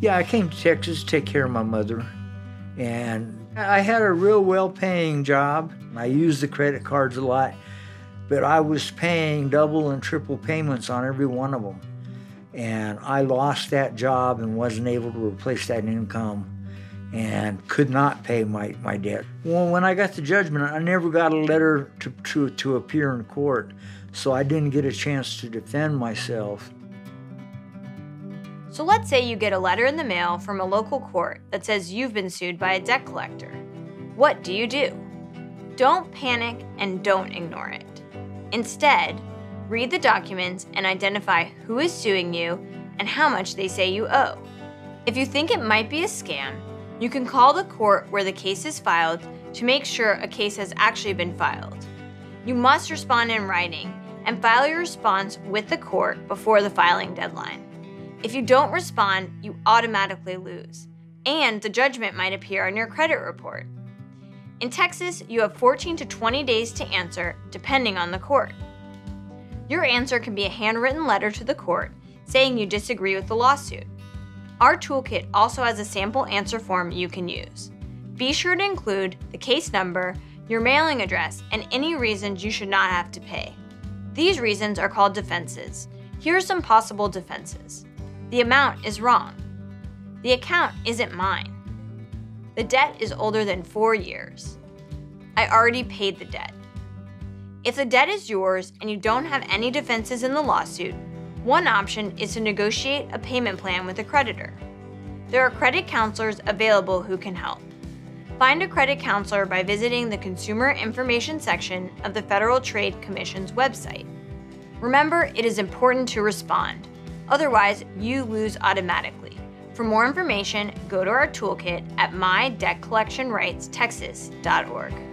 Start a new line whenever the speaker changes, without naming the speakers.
Yeah, I came to Texas to take care of my mother. And I had a real well paying job. I used the credit cards a lot, but I was paying double and triple payments on every one of them. And I lost that job and wasn't able to replace that income and could not pay my, my debt. Well, when I got the judgment, I never got a letter to, to, to appear in court, so I didn't get a chance to defend myself.
So let's say you get a letter in the mail from a local court that says you've been sued by a debt collector. What do you do? Don't panic and don't ignore it. Instead, read the documents and identify who is suing you and how much they say you owe. If you think it might be a scam, you can call the court where the case is filed to make sure a case has actually been filed. You must respond in writing and file your response with the court before the filing deadline. If you don't respond, you automatically lose, and the judgment might appear on your credit report. In Texas, you have 14 to 20 days to answer, depending on the court. Your answer can be a handwritten letter to the court saying you disagree with the lawsuit. Our toolkit also has a sample answer form you can use. Be sure to include the case number, your mailing address, and any reasons you should not have to pay. These reasons are called defenses. Here are some possible defenses. The amount is wrong. The account isn't mine. The debt is older than four years. I already paid the debt. If the debt is yours and you don't have any defenses in the lawsuit, one option is to negotiate a payment plan with a creditor. There are credit counselors available who can help. Find a credit counselor by visiting the Consumer Information section of the Federal Trade Commission's website. Remember, it is important to respond. Otherwise, you lose automatically. For more information, go to our toolkit at mydebtcollectionrightstexas.org.